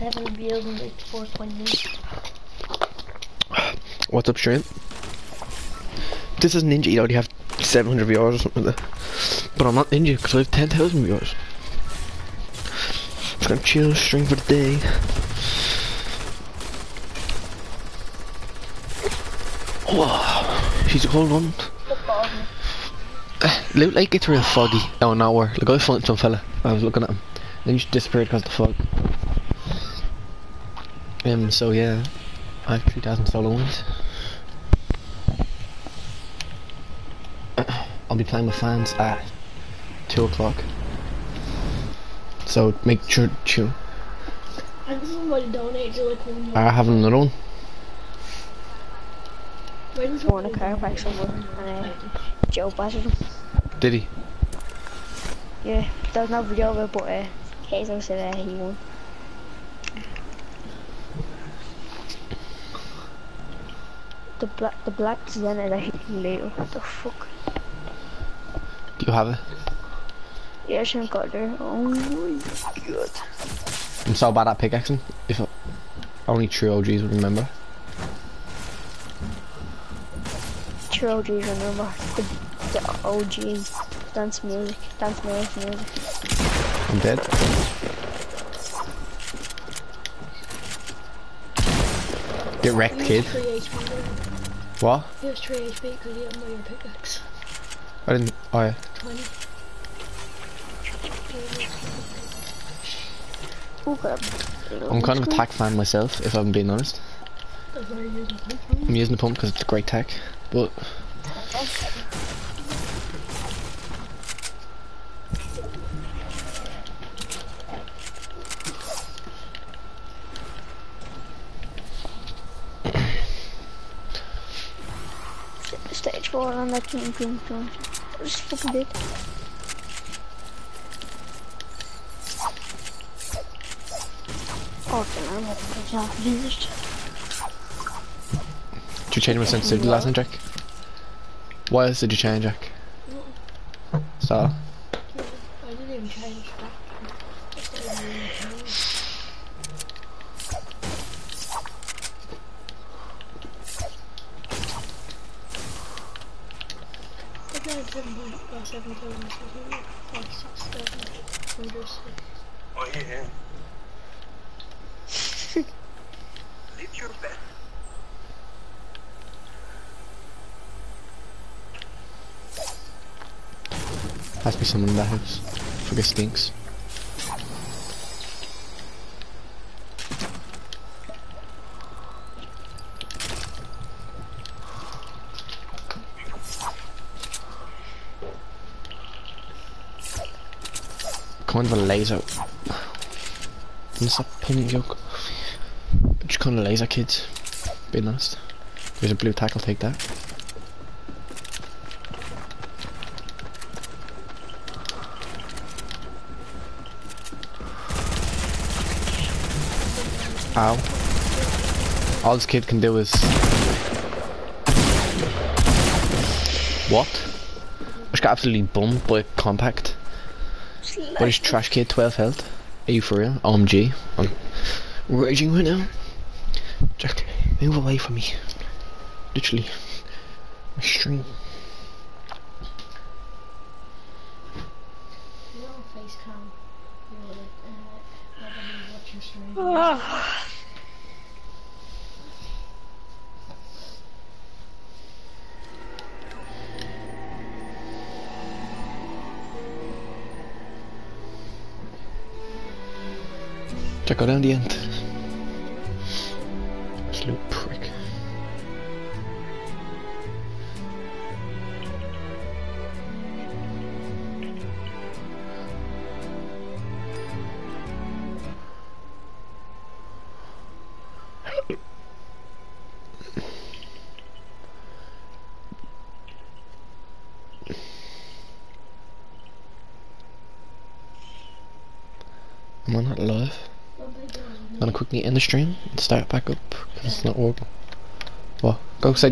seven views and like four twenty. What's up, stream? This is Ninja. You already have 700 viewers or something like that. But I'm not Ninja because I have 10,000 viewers. Just gonna chill, stream for the day. Whoa, she's holding on. Uh, Loot like it's real foggy. Oh, nowhere. Like I found some fella. I was looking at him. Then he just disappeared because of the fog. Um, so yeah, I have 3,000 followers. I'll be playing with fans at 2 o'clock. So make sure to. I just want to donate to like one. I have another one. When's Won a car back somewhere and uh, Joe battered him. Did he? Yeah, there's no video of it, but uh, Hazel said uh, he won. The black, the black Zen is actually little. What the fuck? Do you have it? Yeah, she ain't got there. Oh my god. I'm so bad at pickaxing. If only true OGs would remember. True OGs remember the, the OG dance music, dance music, music. I'm dead. Get wrecked, kid. 3 HP. then. What? He has 3 HP because he had my pickaxe. I didn't. Oh yeah. 20. Oh god. I'm kind of a tac fan myself, if I'm being honest. That's why you're using the I'm using the pump because it's a great tac. But Stage 4 on that team, team, team. I just fucking did. Oh, can I have a job finished? did you change my sensitivity last night, Jack? Why else did you change, Jack? So I didn't even change that. I got seven point uh, seven thousand six hundred uh, six thousand hundred six. Oh yeah. Live your best. has to be someone in that house. Forget stinks. Kind of a laser. Stop pulling the joke? Just kind of laser kids. Being honest. There's a blue tac, I'll take that. Ow. All this kid can do is... What? I just got absolutely bummed by compact. British trash kid, 12 health. Are you for real? OMG. I'm raging right now. Jack, move away from me. Literally. My stream. You know face cam. You know, uh, watching stream. Jack, go down the end. Slow prick. Am I not live? I'm gonna quickly end the stream and start back up because it's not working. Well, Go say